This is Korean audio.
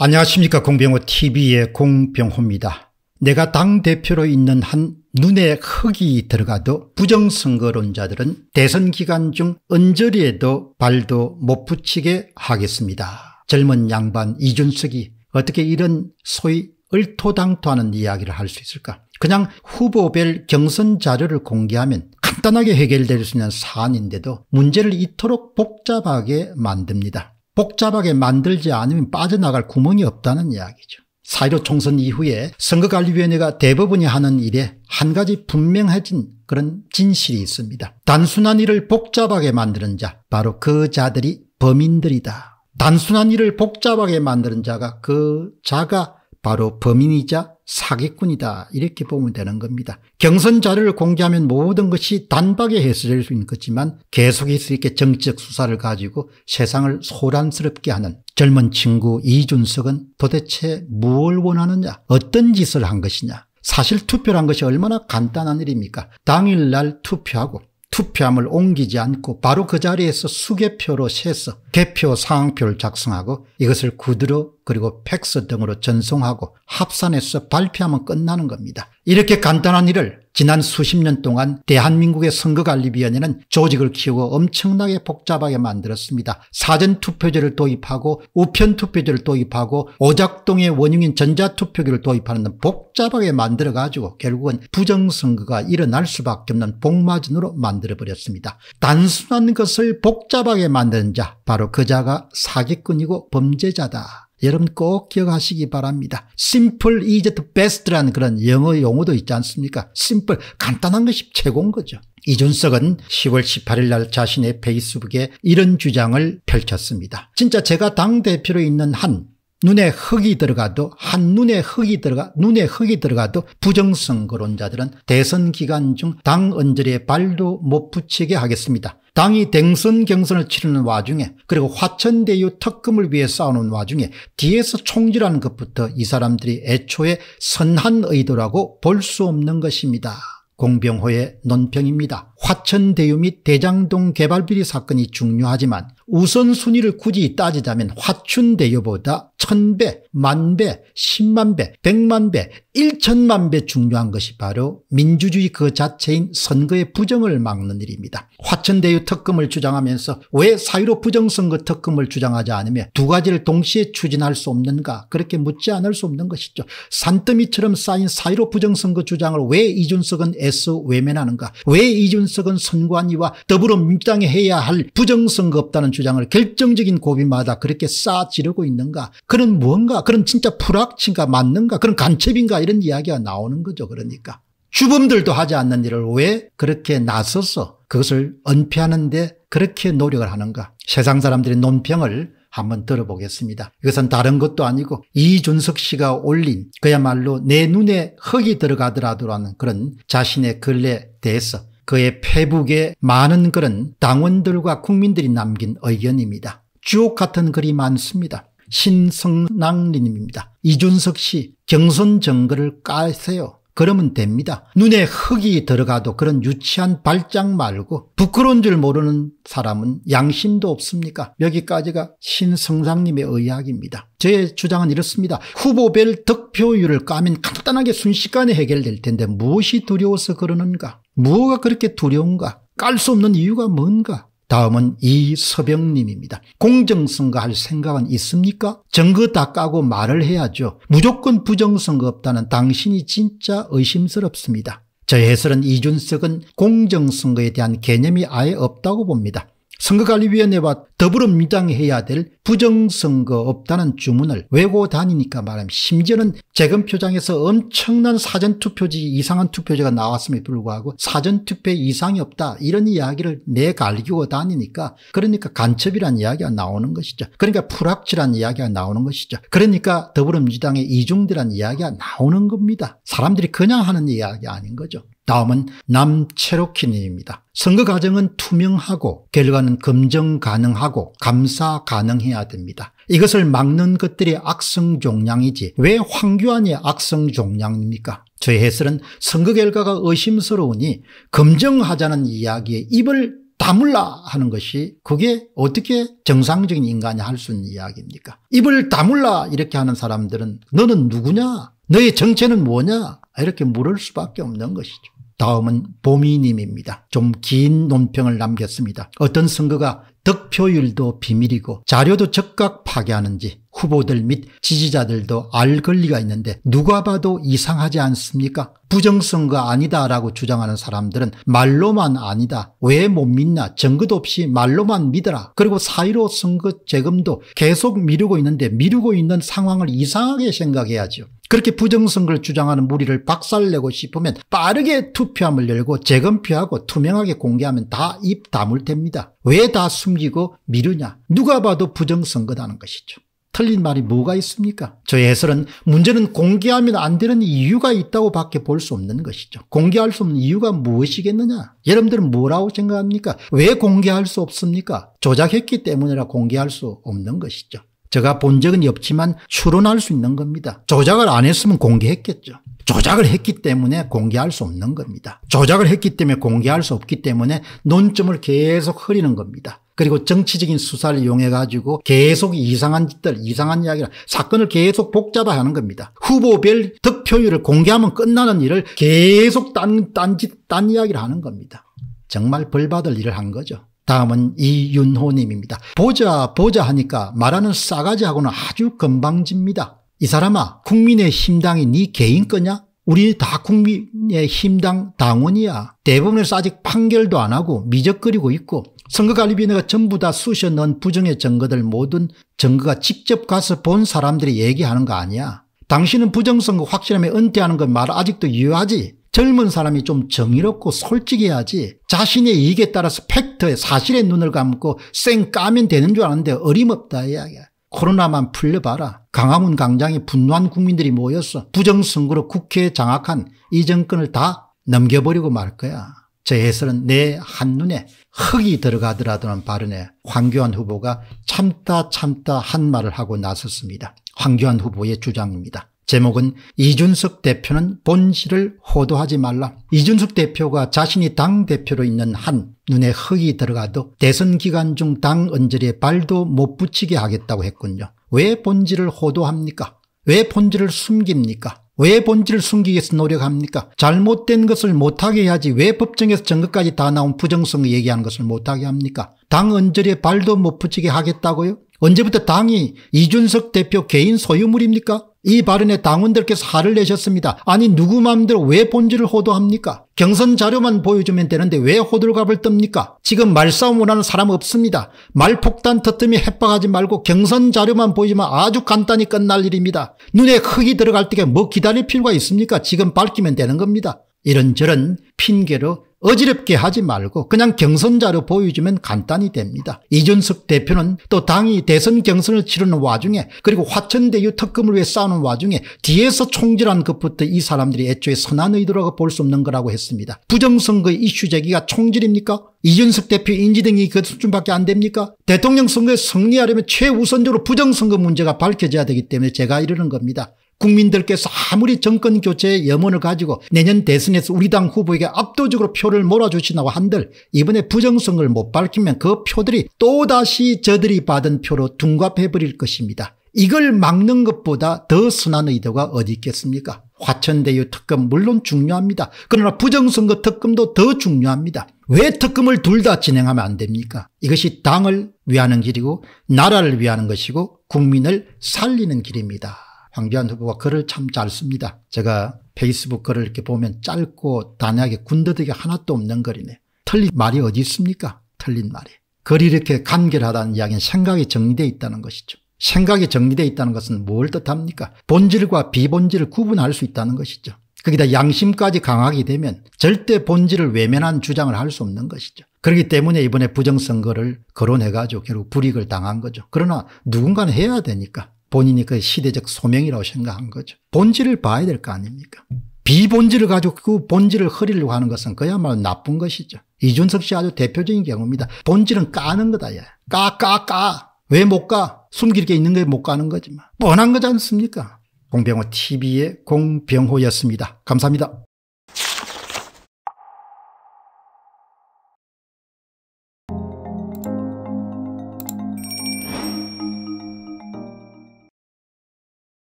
안녕하십니까 공병호 tv의 공병호입니다. 내가 당대표로 있는 한 눈에 흙이 들어가도 부정선거론자들은 대선 기간 중 언저리에도 발도 못 붙이게 하겠습니다. 젊은 양반 이준석이 어떻게 이런 소위 을토당토하는 이야기를 할 수 있을까 그냥 후보별 경선 자료를 공개하면 간단하게 해결될 수 있는 사안인데도 문제를 이토록 복잡하게 만듭니다. 복잡하게 만들지 않으면 빠져나갈 구멍이 없다는 이야기죠. 4.15 총선 이후에 선거관리위원회가 대부분이 하는 일에 한 가지 분명해진 그런 진실이 있습니다. 단순한 일을 복잡하게 만드는 자 바로 그 자들이 범인들이다. 단순한 일을 복잡하게 만드는 자가 그 자가 바로 범인이자 사기꾼이다. 이렇게 보면 되는 겁니다. 경선 자료를 공개하면 모든 것이 단박에 해소될 수 있는 거지만 계속해서 이렇게 정치적 수사를 가지고 세상을 소란스럽게 하는 젊은 친구 이준석은 도대체 무엇을 원하느냐? 어떤 짓을 한 것이냐? 사실 투표란 것이 얼마나 간단한 일입니까? 당일날 투표하고 투표함을 옮기지 않고 바로 그 자리에서 수개표로 세서 개표 상황표를 작성하고 이것을 구두로 그리고 팩스 등으로 전송하고 합산해서 발표하면 끝나는 겁니다. 이렇게 간단한 일을 지난 수십 년 동안 대한민국의 선거관리위원회는 조직을 키우고 엄청나게 복잡하게 만들었습니다. 사전투표제를 도입하고 우편투표제를 도입하고 오작동의 원흉인 전자투표기를 도입하는 복잡하게 만들어가지고 결국은 부정선거가 일어날 수밖에 없는 복마전으로 만들어버렸습니다. 단순한 것을 복잡하게 만드는 자 바로 그 자가 사기꾼이고 범죄자다. 여러분 꼭 기억하시기 바랍니다. simple is the best라는 그런 영어 용어도 있지 않습니까? simple 간단한 것이 최고인 거죠. 이준석은 10월 18일 날 자신의 페이스북에 이런 주장을 펼쳤습니다. 진짜 제가 당대표로 있는 한 눈에 흙이 들어가도 한눈에 흙이 들어가 눈에 흙이 들어가도 부정선거론자들은 대선 기간 중 당 언저리에 발도 못 붙이게 하겠습니다. 당이 댕선 경선을 치르는 와중에 그리고 화천대유 특검을 위해 싸우는 와중에 뒤에서 총질하는 것부터 이 사람들이 애초에 선한 의도라고 볼 수 없는 것입니다. 공병호의 논평입니다. 화천대유 및 대장동 개발비리 사건이 중요하지만 우선순위를 굳이 따지자면 화춘대유보다 천배, 만배, 십만배, 백만배, 일천만배 중요한 것이 바로 민주주의 그 자체인 선거의 부정을 막는 일입니다. 화천대유 특검을 주장하면서 왜4.15 부정선거 특검을 주장하지 않으며 두 가지를 동시에 추진할 수 없는가 그렇게 묻지 않을 수 없는 것이죠. 산더미처럼 쌓인 4.15 부정선거 주장을 왜 이준석은 애써 외면하는가 왜 이준 석은 선관위와 더불어민주당이 해야 할 부정선거 없다는 주장을 결정적인 고비마다 그렇게 쌓아 지르고 있는가? 그런 무언가 그런 진짜 불확신가 맞는가? 그런 간첩인가? 이런 이야기가 나오는 거죠 그러니까. 주범들도 하지 않는 일을 왜 그렇게 나서서 그것을 은폐하는데 그렇게 노력을 하는가? 세상 사람들의 논평을 한번 들어보겠습니다. 이것은 다른 것도 아니고 이준석 씨가 올린 그야말로 내 눈에 흙이 들어가더라도라는 그런 자신의 글에 대해서 그의 페북에 많은 글은 당원들과 국민들이 남긴 의견입니다. 주옥 같은 글이 많습니다. 신성낭님입니다. 이준석 씨 경선 정거를 까세요. 그러면 됩니다. 눈에 흙이 들어가도 그런 유치한 발작 말고 부끄러운 줄 모르는 사람은 양심도 없습니까? 여기까지가 신성상님의 의학입니다. 제 주장은 이렇습니다. 후보별 득표율을 까면 간단하게 순식간에 해결될 텐데 무엇이 두려워서 그러는가? 무엇가 그렇게 두려운가? 깔 수 없는 이유가 뭔가? 다음은 이서병님입니다. 공정선거 할 생각은 있습니까? 증거 다 까고 말을 해야죠. 무조건 부정선거 없다는 당신이 진짜 의심스럽습니다. 저의 해설은 이준석은 공정선거에 대한 개념이 아예 없다고 봅니다. 선거관리위원회와 더불어민주당이 해야 될 부정선거 없다는 주문을 외고 다니니까 말하면 심지어는 재검표장에서 엄청난 사전투표지 이상한 투표지가 나왔음에 불구하고 사전투표 이상이 없다 이런 이야기를 내갈기고 다니니까 그러니까 간첩이란 이야기가 나오는 것이죠. 그러니까 풀악질한 이야기가 나오는 것이죠. 그러니까 더불어민주당의 이중대란 이야기가 나오는 겁니다. 사람들이 그냥 하는 이야기 아닌 거죠. 다음은 남체로키님입니다. 선거 과정은 투명하고 결과는 검증 가능하고 감사 가능해야 됩니다. 이것을 막는 것들이 악성종량이지 왜 황교안이 악성종량입니까? 저의 해설은 선거 결과가 의심스러우니 검증하자는 이야기에 입을 다물라 하는 것이 그게 어떻게 정상적인 인간이 할 수 있는 이야기입니까? 입을 다물라 이렇게 하는 사람들은 너는 누구냐? 너의 정체는 뭐냐? 이렇게 물을 수밖에 없는 것이죠. 다음은 보미님입니다. 좀 긴 논평을 남겼습니다. 어떤 선거가 득표율도 비밀이고 자료도 적각 파괴하는지 후보들 및 지지자들도 알 권리가 있는데 누가 봐도 이상하지 않습니까? 부정선거 아니다라고 주장하는 사람들은 말로만 아니다. 왜 못 믿나? 증거도 없이 말로만 믿어라. 그리고 4.15 선거 재검도 계속 미루고 있는데 미루고 있는 상황을 이상하게 생각해야죠. 그렇게 부정선거를 주장하는 무리를 박살내고 싶으면 빠르게 투표함을 열고 재검표하고 투명하게 공개하면 다 입 다물 됩니다. 왜 다 숨기고 미루냐? 누가 봐도 부정선거다는 것이죠. 틀린 말이 뭐가 있습니까? 저의 해설은 문제는 공개하면 안 되는 이유가 있다고 밖에 볼 수 없는 것이죠. 공개할 수 없는 이유가 무엇이겠느냐? 여러분들은 뭐라고 생각합니까? 왜 공개할 수 없습니까? 조작했기 때문이라 공개할 수 없는 것이죠. 제가 본 적은 없지만 추론할 수 있는 겁니다. 조작을 안 했으면 공개했겠죠. 조작을 했기 때문에 공개할 수 없는 겁니다. 조작을 했기 때문에 공개할 수 없기 때문에 논점을 계속 흐리는 겁니다. 그리고 정치적인 수사를 이용해 가지고 계속 이상한 짓들 이상한 이야기를 사건을 계속 복잡화하는 겁니다. 후보별 득표율을 공개하면 끝나는 일을 계속 딴, 딴짓, 딴 이야기를 하는 겁니다. 정말 벌받을 일을 한 거죠. 다음은 이윤호님입니다. 보자 보자 하니까 말하는 싸가지하고는 아주 건방집니다. 이 사람아 국민의 힘당이 네 개인 거냐? 우리 다 국민의 힘당 당원이야. 대법원에서 아직 판결도 안 하고 미적거리고 있고 선거관리위원회가 전부 다 쑤셔 넣은 부정의 증거들 모든 증거가 직접 가서 본 사람들이 얘기하는 거 아니야. 당신은 부정선거 확실하면 은퇴하는 건 말 아직도 유효하지. 젊은 사람이 좀 정의롭고 솔직해야지 자신의 이익에 따라서 팩트에 사실에 눈을 감고 쌩 까면 되는 줄 아는데 어림없다 이야기야. 코로나만 풀려봐라. 강화문 광장에 분노한 국민들이 모여서 부정선거로 국회에 장악한 이 정권을 다 넘겨버리고 말 거야. 저 해설은 내 한눈에 흙이 들어가더라도는 발언에 황교안 후보가 참다 참다 한 말을 하고 나섰습니다. 황교안 후보의 주장입니다. 제목은 이준석 대표는 본실을 호도하지 말라. 이준석 대표가 자신이 당대표로 있는 한 눈에 흙이 들어가도 대선 기간 중 당 언저리에 발도 못 붙이게 하겠다고 했군요. 왜 본질을 호도합니까? 왜 본질을 숨깁니까? 왜 본질을 숨기기 위해서 노력합니까? 잘못된 것을 못하게 해야지 왜 법정에서 증거까지 다 나온 부정성을 얘기하는 것을 못하게 합니까? 당 언저리에 발도 못 붙이게 하겠다고요? 언제부터 당이 이준석 대표 개인 소유물입니까? 이 발언에 당원들께서 화를 내셨습니다. 아니 누구 마음대로 왜 본질을 호도합니까? 경선 자료만 보여주면 되는데 왜 호들갑을 뜹니까? 지금 말싸움을 하는 사람 없습니다. 말폭탄 터뜨미 협박하지 말고 경선 자료만 보여주면 아주 간단히 끝날 일입니다. 눈에 흙이 들어갈 때가 뭐 기다릴 필요가 있습니까? 지금 밝히면 되는 겁니다. 이런저런 핑계로 어지럽게 하지 말고 그냥 경선자료 보여주면 간단히 됩니다. 이준석 대표는 또 당이 대선 경선을 치르는 와중에 그리고 화천대유 특검을 위해 싸우는 와중에 뒤에서 총질한 것부터 이 사람들이 애초에 선한 의도라고 볼 수 없는 거라고 했습니다. 부정선거 이슈 제기가 총질입니까? 이준석 대표 인지 등이 그 수준밖에 안 됩니까? 대통령 선거에 승리하려면 최우선적으로 부정선거 문제가 밝혀져야 되기 때문에 제가 이러는 겁니다. 국민들께서 아무리 정권 교체의 염원을 가지고 내년 대선에서 우리 당 후보에게 압도적으로 표를 몰아주신다고 한들 이번에 부정성을 못 밝히면 그 표들이 또다시 저들이 받은 표로 둔갑해버릴 것입니다. 이걸 막는 것보다 더 선한 의도가 어디 있겠습니까? 화천대유 특검 물론 중요합니다. 그러나 부정선거 특검도 더 중요합니다. 왜 특검을 둘 다 진행하면 안 됩니까? 이것이 당을 위하는 길이고 나라를 위하는 것이고 국민을 살리는 길입니다. 황교안 후보가 글을 참 잘 씁니다. 제가 페이스북 글을 이렇게 보면 짧고 단약에 군더더기 하나도 없는 글이네. 틀린 말이 어디 있습니까? 틀린 말이. 글이 이렇게 간결하다는 이야기는 생각이 정리되어 있다는 것이죠. 생각이 정리되어 있다는 것은 뭘 뜻합니까? 본질과 비본질을 구분할 수 있다는 것이죠. 거기다 양심까지 강하게 되면 절대 본질을 외면한 주장을 할 수 없는 것이죠. 그렇기 때문에 이번에 부정선거를 거론해가지고 결국 불이익을 당한 거죠. 그러나 누군가는 해야 되니까 본인이 그 시대적 소명이라고 생각한 거죠. 본질을 봐야 될 거 아닙니까? 비본질을 가지고 그 본질을 흐리려고 하는 것은 그야말로 나쁜 것이죠. 이준석 씨 아주 대표적인 경우입니다. 본질은 까는 거다. 야. 까, 까, 까. 왜 못 가? 숨길 게 있는 거에 못 가는 거지만. 뻔한 거지 않습니까? 공병호 TV의 공병호였습니다. 감사합니다.